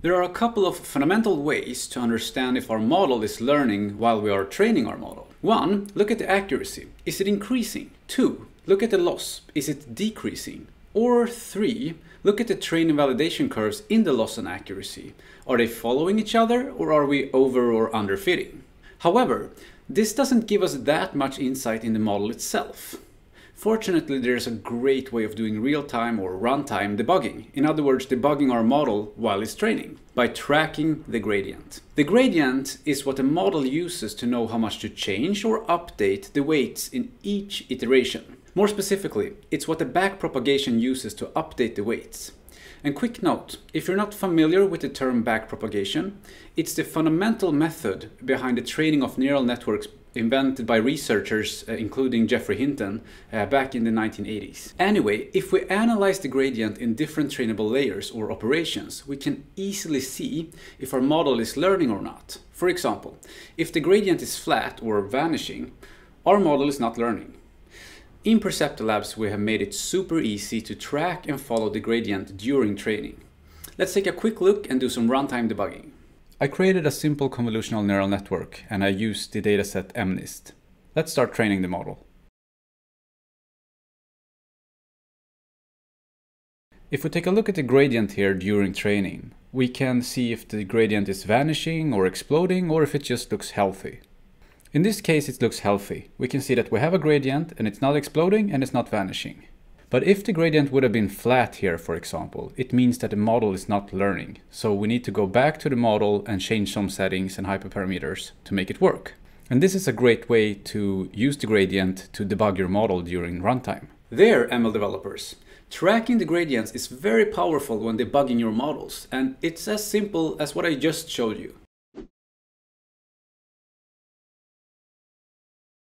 There are a couple of fundamental ways to understand if our model is learning while we are training our model. One, look at the accuracy. Is it increasing? Two, look at the loss. Is it decreasing? Or three, look at the training validation curves in the loss and accuracy. Are they following each other or are we over or underfitting? However, this doesn't give us that much insight in the model itself. Fortunately, there's a great way of doing real-time or runtime debugging. In other words, debugging our model while it's training by tracking the gradient. The gradient is what the model uses to know how much to change or update the weights in each iteration. More specifically, it's what the backpropagation uses to update the weights. And quick note, if you're not familiar with the term backpropagation, it's the fundamental method behind the training of neural networks invented by researchers uh, including Geoffrey Hinton uh, back in the 1980s. Anyway, if we analyze the gradient in different trainable layers or operations, we can easily see if our model is learning or not. For example, if the gradient is flat or vanishing, our model is not learning. In PerceptiLabs we have made it super easy to track and follow the gradient during training. Let's take a quick look and do some runtime debugging. I created a simple convolutional neural network and I used the dataset MNIST. Let's start training the model. If we take a look at the gradient here during training, we can see if the gradient is vanishing or exploding or if it just looks healthy. In this case it looks healthy. We can see that we have a gradient and it's not exploding and it's not vanishing. But if the gradient would have been flat here, for example, it means that the model is not learning. So we need to go back to the model and change some settings and hyperparameters to make it work. And this is a great way to use the gradient to debug your model during runtime. There, ML developers. Tracking the gradients is very powerful when debugging your models, and it's as simple as what I just showed you.